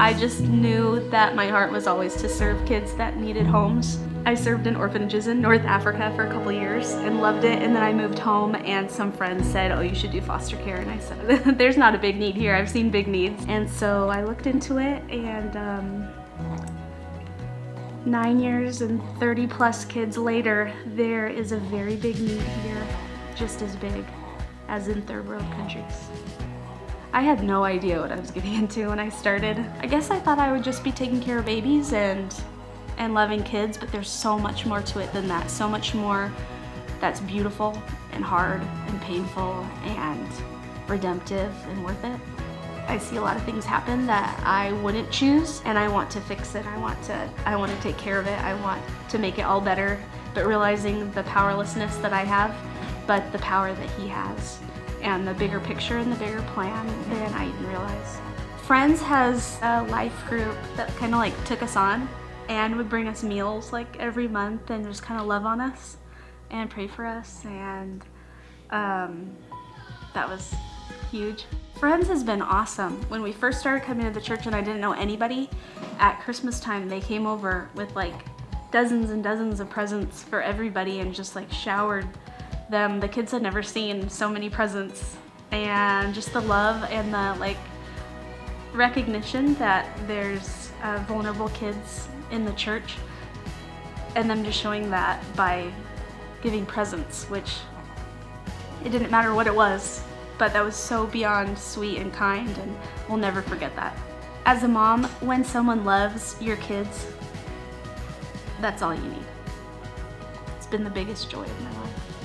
I just knew that my heart was always to serve kids that needed homes. I served in orphanages in North Africa for a couple years and loved it and then I moved home and some friends said oh you should do foster care and I said there's not a big need here I've seen big needs and so I looked into it and um, nine years and 30 plus kids later there is a very big need here just as big as in third world countries. I had no idea what I was getting into when I started. I guess I thought I would just be taking care of babies and and loving kids, but there's so much more to it than that. So much more that's beautiful and hard and painful and redemptive and worth it. I see a lot of things happen that I wouldn't choose and I want to fix it. I want to I want to take care of it. I want to make it all better, but realizing the powerlessness that I have, but the power that he has and the bigger picture and the bigger plan than I even realized. Friends has a life group that kind of like took us on and would bring us meals like every month and just kind of love on us and pray for us and um, that was huge. Friends has been awesome. When we first started coming to the church and I didn't know anybody, at Christmas time they came over with like dozens and dozens of presents for everybody and just like showered them. The kids had never seen so many presents and just the love and the like recognition that there's uh, vulnerable kids in the church and them just showing that by giving presents, which it didn't matter what it was, but that was so beyond sweet and kind and we'll never forget that. As a mom, when someone loves your kids, that's all you need. It's been the biggest joy of my life.